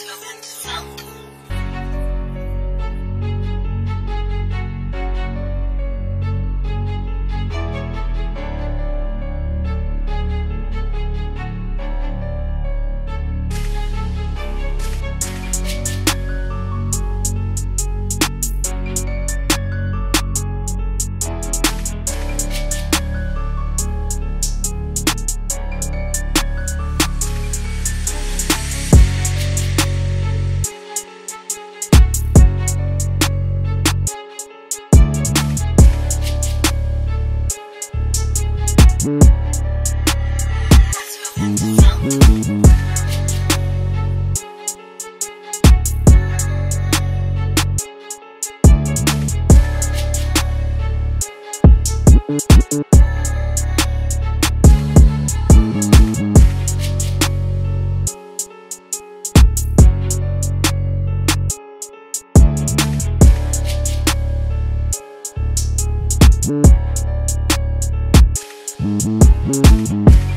It's Mm-hmm. Thank you.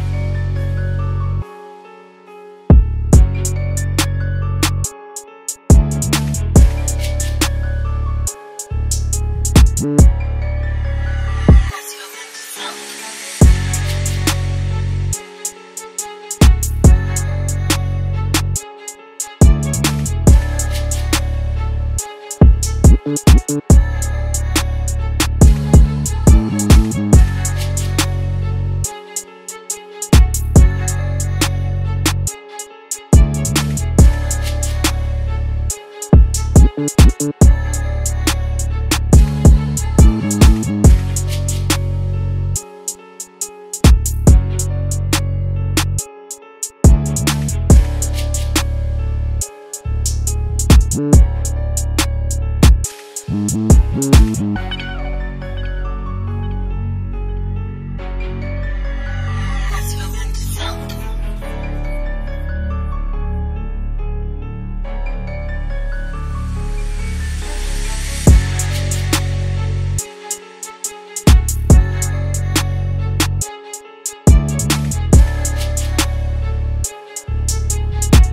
Thank mm -hmm.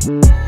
you.